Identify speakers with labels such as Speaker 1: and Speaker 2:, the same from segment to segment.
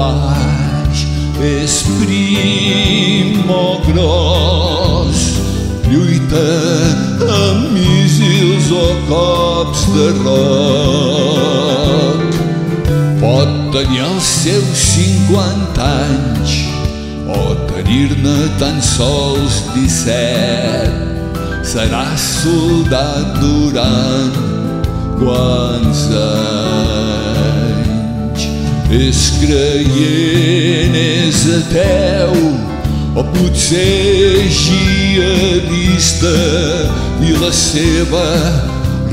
Speaker 1: Baix, és prim o gros, lluita amb míssils o cops de roc. Pot tenir els seus 50 anys o tenir-ne tan sols 17. Serà soldat durant quants anys. És creient, és ateu, o potser jihadista i la seva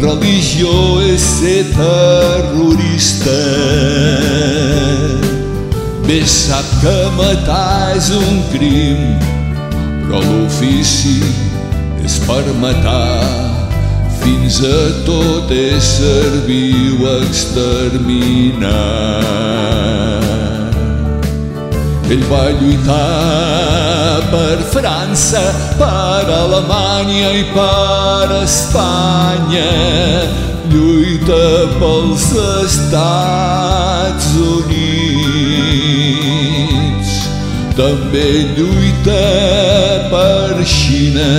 Speaker 1: religió és ser terrorista. Bé sap que matar és un crim, però l'ofici és per matar fins a tot ésser viu exterminar. Ell va lluitar per França, per Alemanya i per Espanya. Lluita pels Estats Units. També lluita per Xina,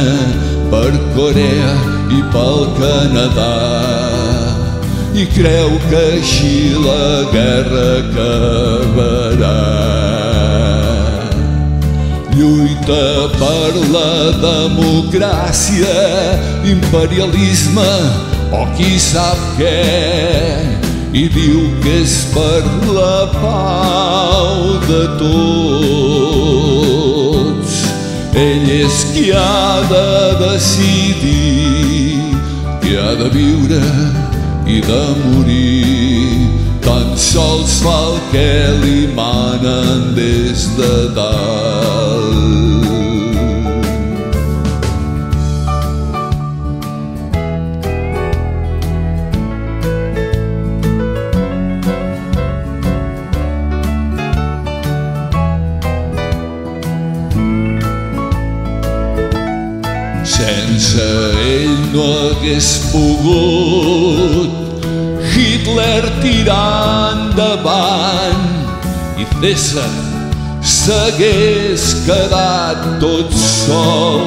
Speaker 1: per Corea i pel Canadà i creu que així la guerra acabarà. Lluita per la democràcia, imperialisme o qui sap què i diu que és per la pau de tots. Ell és qui ha de decidir, viure i de morir. Tan sols fa el que li manen des de dalt. Sense ell no hagués pogut Hitler tirar endavant i César s'hagués quedat tot sol.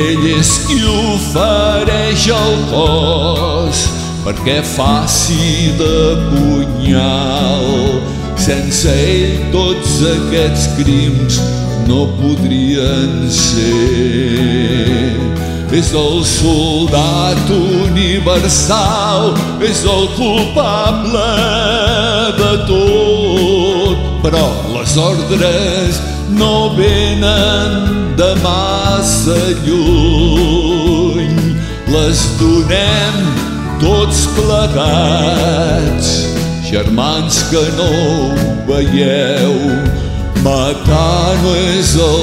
Speaker 1: Ell és qui ofereix el cos perquè faci de punyal. Sense ell tots aquests crims no podrien ser. És el soldat universal, és el culpable de tot, però les ordres no venen de massa lluny, les donem tots plegats, germans que no veieu, matar no és el